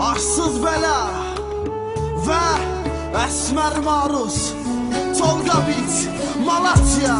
arsız bələ və əsmər maruz. Tolqabiç, Malatya.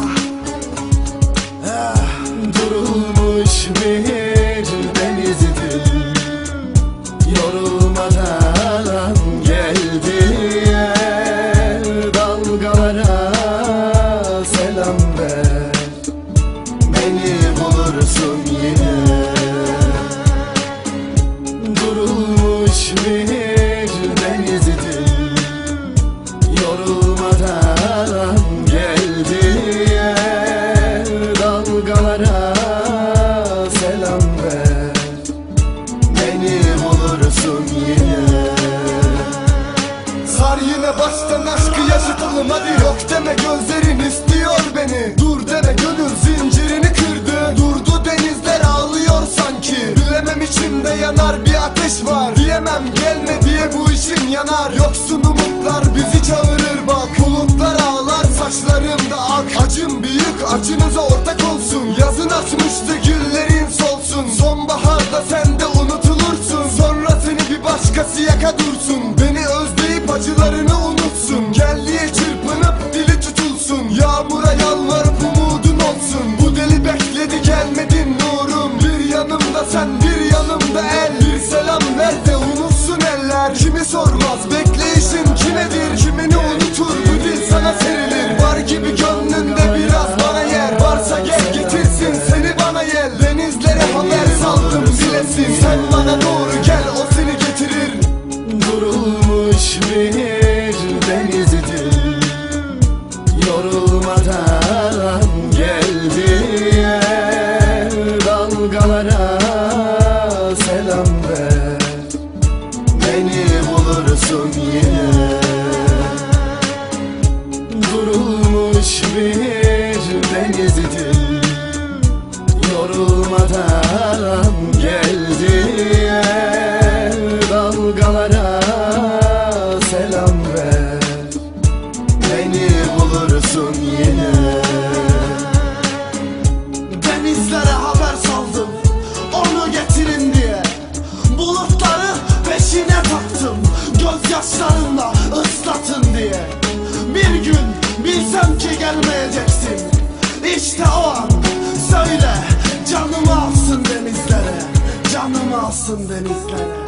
Beni bulursun yine. Sar yine baştan aşkı yaşatalım hadi Yok deme gözlerin istiyor beni. Dur deme gönül zincirini kırdı. Durdu denizler ağlıyor sanki. Bilemem içimde yanar bir ateş var. Diyemem gelme diye bu işim yanar. Yoksun umutlar bizi çağırır bak. Bulutlar ağlar saçlarımda ak. Acım büyük acınıza ortak olsun. Yazın açmıştı dursun. Beni özleyip acılarını unutsun. Gel diye çırpınıp dili tutulsun. Yağmura yalvarıp umudun olsun. Bu deli bekledi gelmedin nurum. Bir yanımda sen bir yanımda el. Bir selam ver de unutsun eller. Kimi sormaz bekleyişin Dalgalara selam ver. Beni bulursun yine. Durulmuş bir denizdir Yorulmadan geldi. Dalgalara selam ver. Beni bulursun yine diye. Bir gün bilsem ki gelmeyeceksin. İşte o an söyle Canımı alsın denizlere. Canımı alsın denizlere